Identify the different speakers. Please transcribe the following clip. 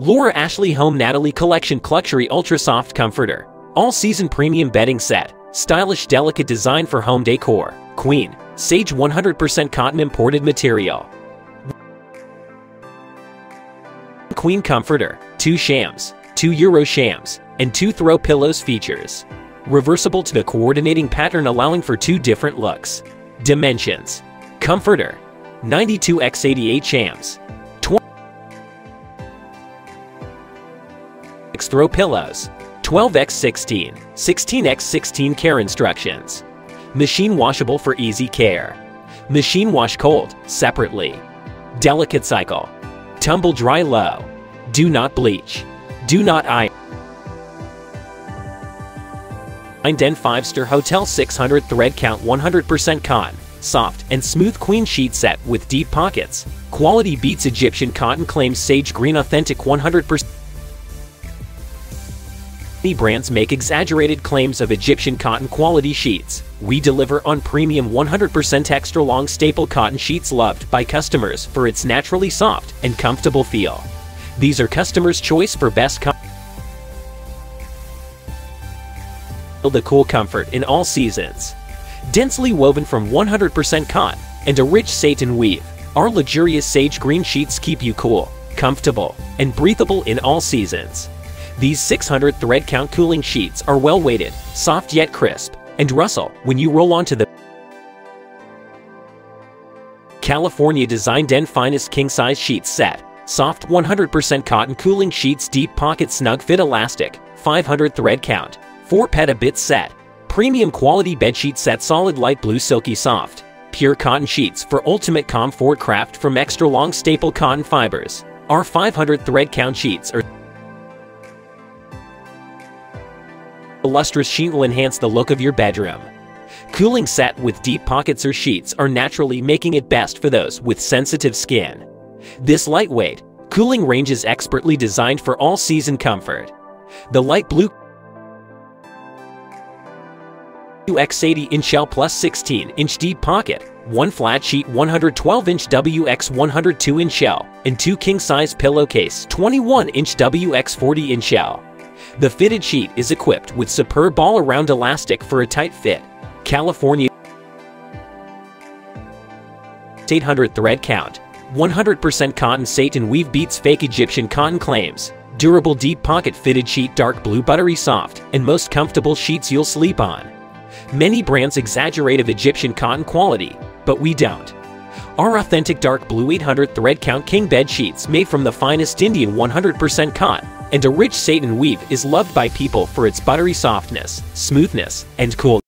Speaker 1: Laura Ashley Home Natalie Collection Cluxury Ultra Soft Comforter. All-season premium bedding set. Stylish delicate design for home decor. Queen. Sage 100% cotton imported material. Queen Comforter. Two shams. Two Euro shams. And two throw pillows features. Reversible to the coordinating pattern allowing for two different looks. Dimensions. Comforter. 92x88 shams. Throw pillows. 12x16, 16x16 care instructions. Machine washable for easy care. Machine wash cold, separately. Delicate cycle. Tumble dry low. Do not bleach. Do not iron. Den 5 Star Hotel 600 thread count 100% cotton, soft and smooth queen sheet set with deep pockets. Quality beats Egyptian cotton claims sage green authentic 100% Many brands make exaggerated claims of Egyptian cotton quality sheets. We deliver on premium 100% extra long staple cotton sheets loved by customers for its naturally soft and comfortable feel. These are customers' choice for best cotton. the cool comfort in all seasons. Densely woven from 100% cotton and a rich sateen weave, our luxurious sage green sheets keep you cool, comfortable, and breathable in all seasons. These 600 thread count cooling sheets are well weighted, soft yet crisp, and rustle when you roll onto the California Design Den Finest King Size Sheets Set. Soft 100% cotton cooling sheets deep pocket snug fit elastic, 500 thread count, 4 petabit set. Premium quality bed bedsheet set solid light blue silky soft. Pure cotton sheets for ultimate comfort craft from extra long staple cotton fibers. Our 500 thread count sheets are lustrous sheet will enhance the look of your bedroom. Cooling set with deep pockets or sheets are naturally making it best for those with sensitive skin. This lightweight, cooling range is expertly designed for all-season comfort. The light blue WX80 inch L plus 16 inch deep pocket, one flat sheet 112 inch WX 102 inch L, and two king size pillowcase 21 inch WX 40 inch L. The fitted sheet is equipped with superb all around elastic for a tight fit. California 800 thread count, 100% cotton sateen weave beats fake Egyptian cotton claims. Durable deep pocket fitted sheet dark blue buttery soft and most comfortable sheets you'll sleep on. Many brands exaggerate of Egyptian cotton quality, but we don't. Our authentic dark blue 800 thread count king bed sheets made from the finest Indian 100% cotton and a rich sateen weave is loved by people for its buttery softness, smoothness, and cool